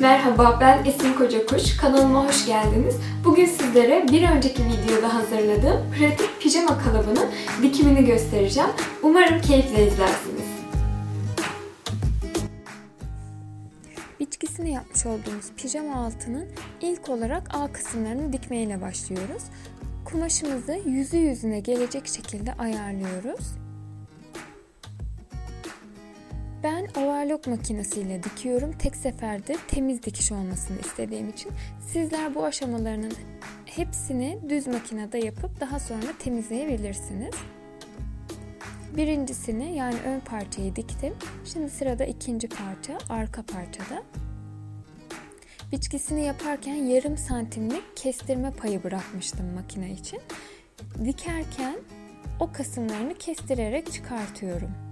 Merhaba ben Esin Kocakuş. Kanalıma hoş geldiniz. Bugün sizlere bir önceki videoda hazırladığım pratik pijama kalıbının dikimini göstereceğim. Umarım keyifle izlersiniz. Biçkisini yapmış olduğumuz pijama altının ilk olarak A kısımlarını dikmeyle başlıyoruz. Kumaşımızı yüzü yüzüne gelecek şekilde ayarlıyoruz. Overlock makinesiyle dikiyorum. Tek seferde temiz dikiş olmasını istediğim için. Sizler bu aşamalarının hepsini düz makinede yapıp daha sonra temizleyebilirsiniz. Birincisini yani ön parçayı diktim. Şimdi sırada ikinci parça, arka parçada. Biçkisini yaparken yarım santimlik kestirme payı bırakmıştım makine için. Dikerken o kısımlarını kestirerek çıkartıyorum.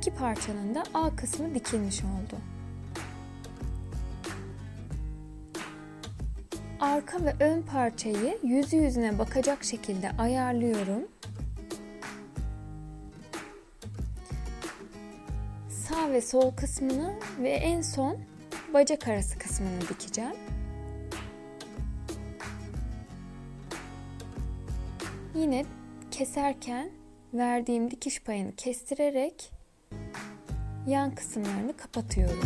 İki parçanın da A kısmı dikilmiş oldu. Arka ve ön parçayı yüzü yüzüne bakacak şekilde ayarlıyorum. Sağ ve sol kısmını ve en son bacak arası kısmını dikeceğim. Yine keserken verdiğim dikiş payını kestirerek yan kısımlarını kapatıyorum.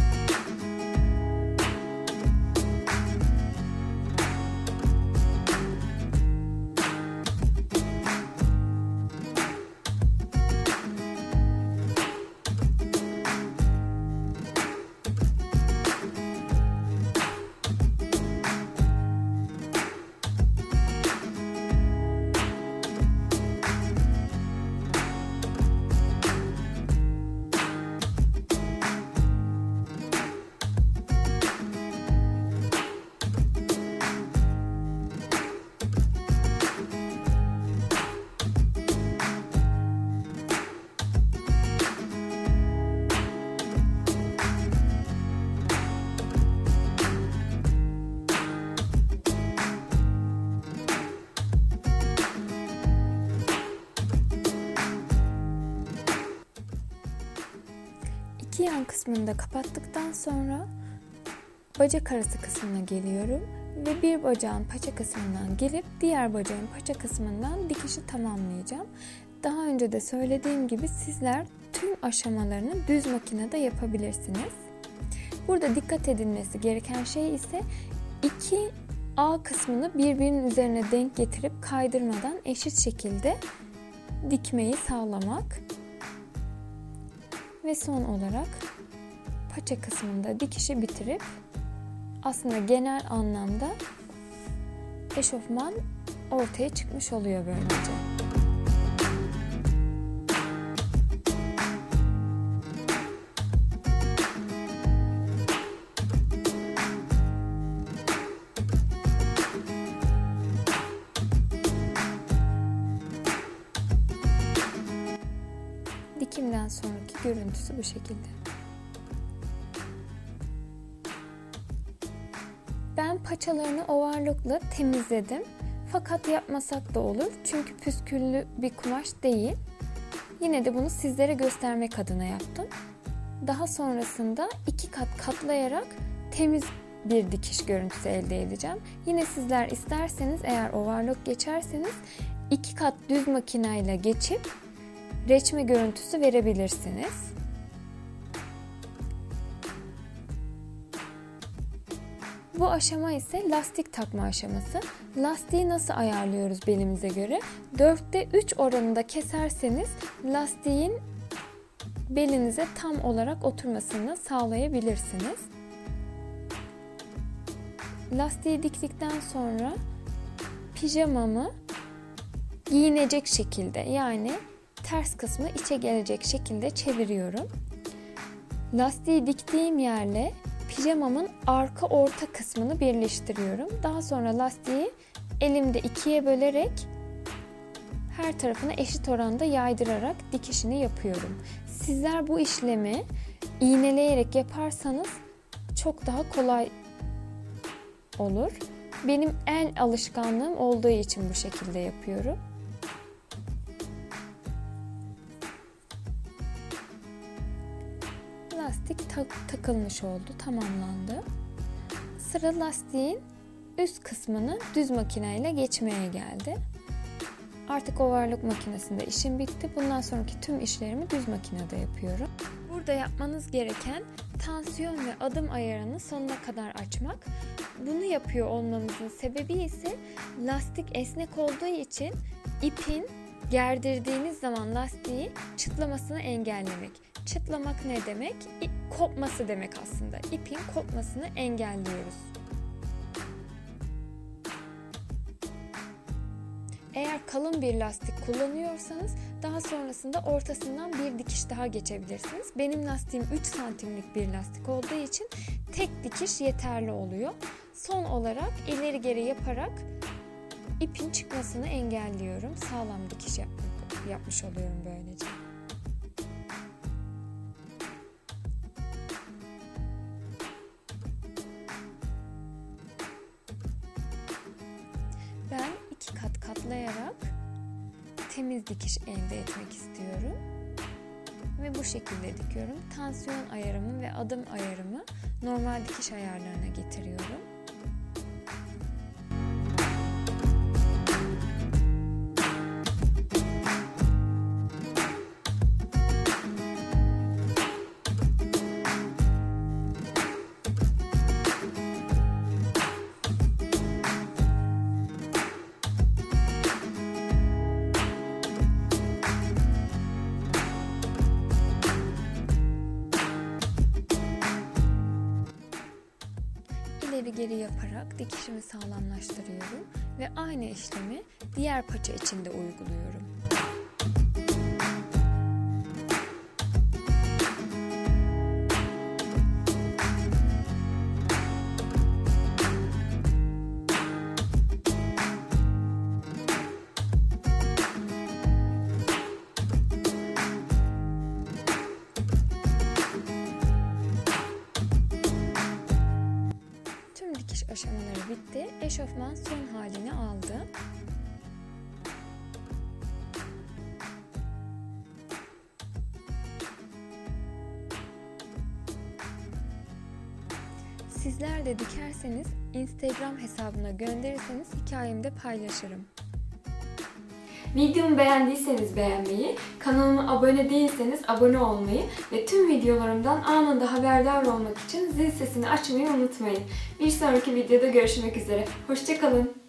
İki yan kısmını da kapattıktan sonra bacak arası kısmına geliyorum ve bir bacağın paça kısmından gelip diğer bacağın paça kısmından dikişi tamamlayacağım. Daha önce de söylediğim gibi sizler tüm aşamalarını düz makinede yapabilirsiniz. Burada dikkat edilmesi gereken şey ise iki A kısmını birbirinin üzerine denk getirip kaydırmadan eşit şekilde dikmeyi sağlamak. Ve son olarak paça kısmında dikişi bitirip aslında genel anlamda eşofman ortaya çıkmış oluyor böylece. Dikimden sonraki görüntüsü bu şekilde. Ben paçalarını overlockla temizledim. Fakat yapmasak da olur. Çünkü püsküllü bir kumaş değil. Yine de bunu sizlere göstermek adına yaptım. Daha sonrasında iki kat katlayarak temiz bir dikiş görüntüsü elde edeceğim. Yine sizler isterseniz eğer overlock geçerseniz iki kat düz makineyle geçip reçme görüntüsü verebilirsiniz. Bu aşama ise lastik takma aşaması. Lastiği nasıl ayarlıyoruz belimize göre? 4'te 3 oranında keserseniz lastiğin belinize tam olarak oturmasını sağlayabilirsiniz. Lastiği diktikten sonra pijamamı giyinecek şekilde yani ters kısmı içe gelecek şekilde çeviriyorum. Lastiği diktiğim yerle pijamamın arka orta kısmını birleştiriyorum. Daha sonra lastiği elimde ikiye bölerek her tarafına eşit oranda yaydırarak dikişini yapıyorum. Sizler bu işlemi iğneleyerek yaparsanız çok daha kolay olur. Benim en alışkanlığım olduğu için bu şekilde yapıyorum. Lastik tak- takılmış oldu, tamamlandı. Sıra lastiğin üst kısmını düz makineyle geçmeye geldi. Artık overlock makinesinde işim bitti. Bundan sonraki tüm işlerimi düz makinede yapıyorum. Burada yapmanız gereken tansiyon ve adım ayarını sonuna kadar açmak. Bunu yapıyor olmanızın sebebi ise lastik esnek olduğu için ipin gerdirdiğiniz zaman lastiği çıtlamasını engellemek. Çıtlamak ne demek? İ- Kopması demek aslında. İpin kopmasını engelliyoruz. Eğer kalın bir lastik kullanıyorsanız daha sonrasında ortasından bir dikiş daha geçebilirsiniz. Benim lastiğim 3 santimlik bir lastik olduğu için tek dikiş yeterli oluyor. Son olarak ileri geri yaparak ipin çıkmasını engelliyorum. Sağlam dikiş yap- yapmış oluyorum böylece. Katlayarak temiz dikiş elde etmek istiyorum. Ve bu şekilde dikiyorum. Tansiyon ayarımı ve adım ayarımı normal dikiş ayarlarına getiriyorum. Geri yaparak dikişimi sağlamlaştırıyorum ve aynı işlemi diğer paça için de uyguluyorum. Bitti. Eşofman son halini aldı. Sizler de dikerseniz Instagram hesabına gönderirseniz hikayemde paylaşırım. Videomu beğendiyseniz beğenmeyi, kanalıma abone değilseniz abone olmayı ve tüm videolarımdan anında haberdar olmak için zil sesini açmayı unutmayın. Bir sonraki videoda görüşmek üzere. Hoşçakalın.